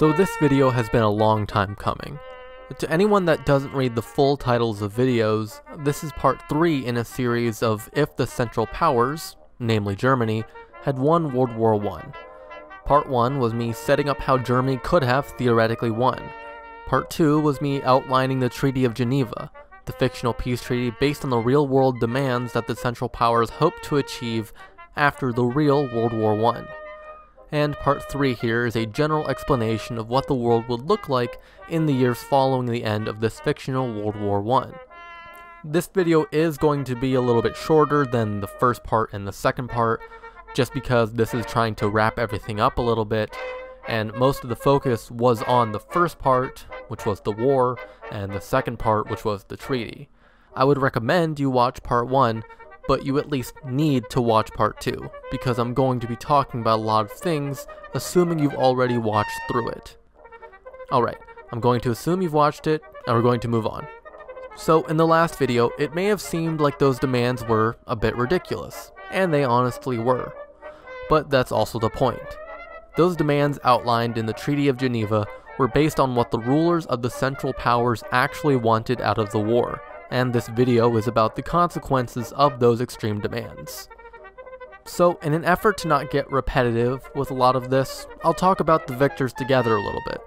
So this video has been a long time coming. To anyone that doesn't read the full titles of videos, this is part 3 in a series of if the Central Powers, namely Germany, had won World War I. Part 1 was me setting up how Germany could have theoretically won. Part 2 was me outlining the Treaty of Geneva, the fictional peace treaty based on the real world demands that the Central Powers hoped to achieve after the real World War I and part 3 here is a general explanation of what the world would look like in the years following the end of this fictional World War I. This video is going to be a little bit shorter than the first part and the second part, just because this is trying to wrap everything up a little bit, and most of the focus was on the first part, which was the war, and the second part, which was the treaty. I would recommend you watch part 1 but you at least need to watch part 2, because I'm going to be talking about a lot of things, assuming you've already watched through it. Alright, I'm going to assume you've watched it, and we're going to move on. So, in the last video, it may have seemed like those demands were a bit ridiculous, and they honestly were. But that's also the point. Those demands outlined in the Treaty of Geneva were based on what the rulers of the Central Powers actually wanted out of the war, and this video is about the consequences of those extreme demands. So in an effort to not get repetitive with a lot of this, I'll talk about the victors together a little bit.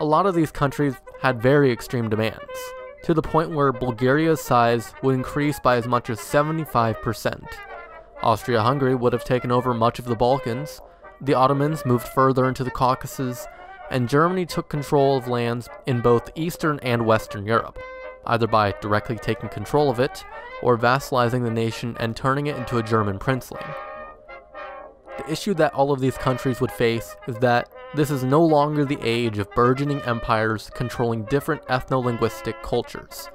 A lot of these countries had very extreme demands, to the point where Bulgaria's size would increase by as much as 75%. Austria-Hungary would have taken over much of the Balkans, the Ottomans moved further into the Caucasus, and Germany took control of lands in both Eastern and Western Europe either by directly taking control of it, or vassalizing the nation and turning it into a German princeling. The issue that all of these countries would face is that this is no longer the age of burgeoning empires controlling different ethno-linguistic cultures.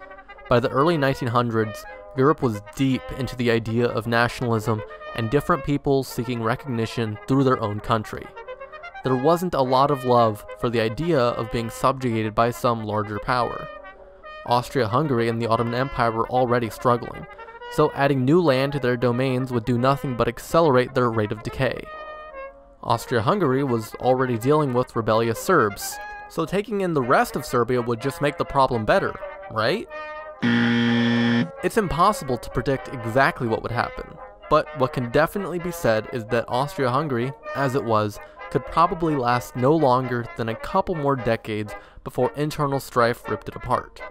By the early 1900s, Europe was deep into the idea of nationalism and different peoples seeking recognition through their own country. There wasn't a lot of love for the idea of being subjugated by some larger power. Austria-Hungary and the Ottoman Empire were already struggling, so adding new land to their domains would do nothing but accelerate their rate of decay. Austria-Hungary was already dealing with rebellious Serbs, so taking in the rest of Serbia would just make the problem better, right? It's impossible to predict exactly what would happen, but what can definitely be said is that Austria-Hungary, as it was, could probably last no longer than a couple more decades before internal strife ripped it apart.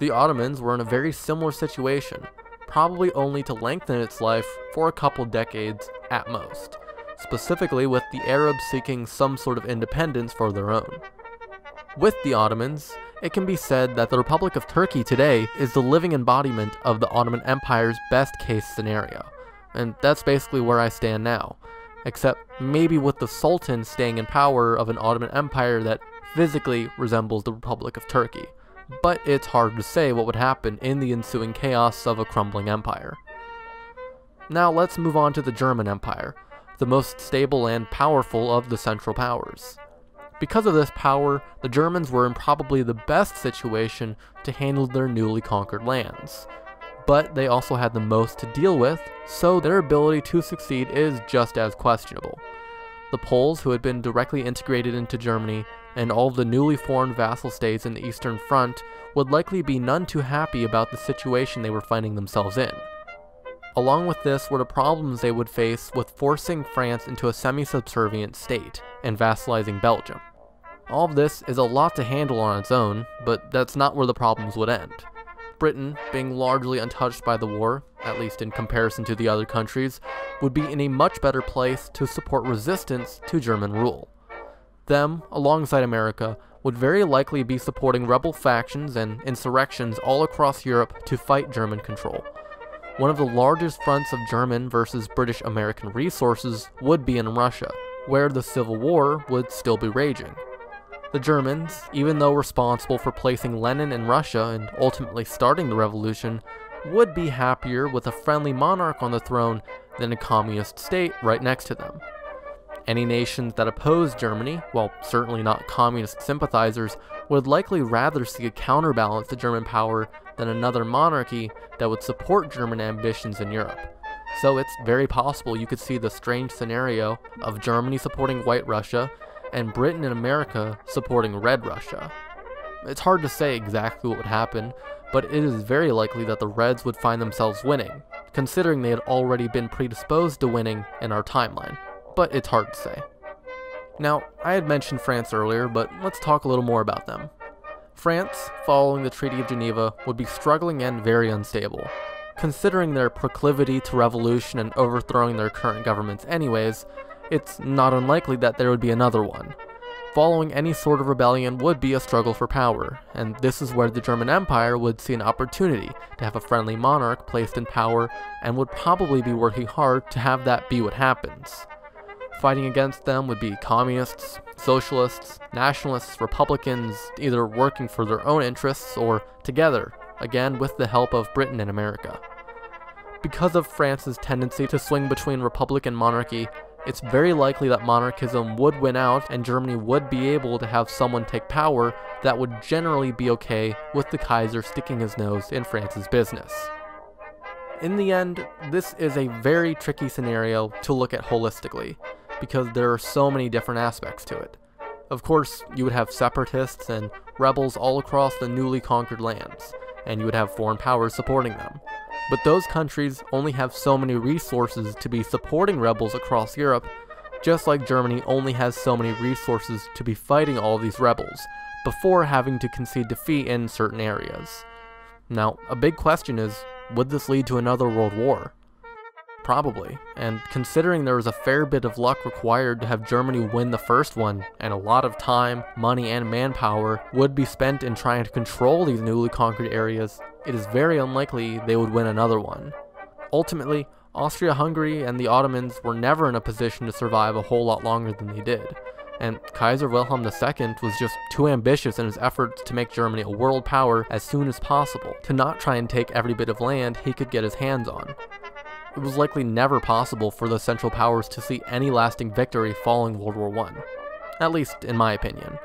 The Ottomans were in a very similar situation, probably only to lengthen its life for a couple decades at most, specifically with the Arabs seeking some sort of independence for their own. With the Ottomans, it can be said that the Republic of Turkey today is the living embodiment of the Ottoman Empire's best case scenario, and that's basically where I stand now, except maybe with the Sultan staying in power of an Ottoman Empire that physically resembles the Republic of Turkey but it's hard to say what would happen in the ensuing chaos of a crumbling empire. Now let's move on to the German Empire, the most stable and powerful of the Central Powers. Because of this power, the Germans were in probably the best situation to handle their newly conquered lands. But they also had the most to deal with, so their ability to succeed is just as questionable. The Poles, who had been directly integrated into Germany, and all the newly formed vassal states in the Eastern Front would likely be none too happy about the situation they were finding themselves in. Along with this were the problems they would face with forcing France into a semi-subservient state and vassalizing Belgium. All of this is a lot to handle on its own, but that's not where the problems would end. Britain, being largely untouched by the war, at least in comparison to the other countries, would be in a much better place to support resistance to German rule. Them, alongside America, would very likely be supporting rebel factions and insurrections all across Europe to fight German control. One of the largest fronts of German versus British American resources would be in Russia, where the Civil War would still be raging. The Germans, even though responsible for placing Lenin in Russia and ultimately starting the revolution, would be happier with a friendly monarch on the throne than a communist state right next to them. Any nations that oppose Germany, while certainly not communist sympathizers, would likely rather see a counterbalance to German power than another monarchy that would support German ambitions in Europe. So it's very possible you could see the strange scenario of Germany supporting White Russia and Britain and America supporting Red Russia. It's hard to say exactly what would happen, but it is very likely that the Reds would find themselves winning, considering they had already been predisposed to winning in our timeline, but it's hard to say. Now, I had mentioned France earlier, but let's talk a little more about them. France, following the Treaty of Geneva, would be struggling and very unstable. Considering their proclivity to revolution and overthrowing their current governments anyways, it's not unlikely that there would be another one. Following any sort of rebellion would be a struggle for power, and this is where the German Empire would see an opportunity to have a friendly monarch placed in power and would probably be working hard to have that be what happens. Fighting against them would be communists, socialists, nationalists, republicans, either working for their own interests or together, again with the help of Britain and America. Because of France's tendency to swing between republic and monarchy, it's very likely that monarchism would win out and Germany would be able to have someone take power that would generally be okay with the Kaiser sticking his nose in France's business. In the end, this is a very tricky scenario to look at holistically, because there are so many different aspects to it. Of course, you would have separatists and rebels all across the newly conquered lands, and you would have foreign powers supporting them. But those countries only have so many resources to be supporting rebels across Europe, just like Germany only has so many resources to be fighting all these rebels, before having to concede defeat in certain areas. Now, a big question is, would this lead to another world war? Probably, and considering there was a fair bit of luck required to have Germany win the first one, and a lot of time, money, and manpower would be spent in trying to control these newly conquered areas, it is very unlikely they would win another one. Ultimately, Austria-Hungary and the Ottomans were never in a position to survive a whole lot longer than they did, and Kaiser Wilhelm II was just too ambitious in his efforts to make Germany a world power as soon as possible, to not try and take every bit of land he could get his hands on it was likely never possible for the Central Powers to see any lasting victory following World War I. At least, in my opinion.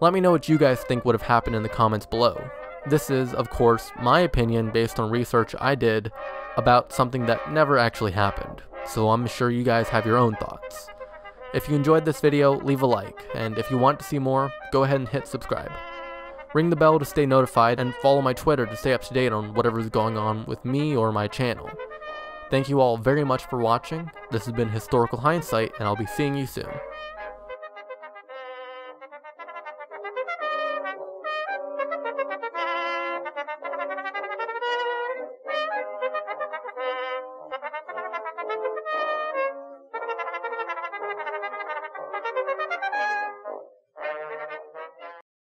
Let me know what you guys think would have happened in the comments below. This is, of course, my opinion based on research I did about something that never actually happened, so I'm sure you guys have your own thoughts. If you enjoyed this video, leave a like, and if you want to see more, go ahead and hit subscribe. Ring the bell to stay notified, and follow my Twitter to stay up to date on whatever is going on with me or my channel. Thank you all very much for watching, this has been Historical Hindsight, and I'll be seeing you soon.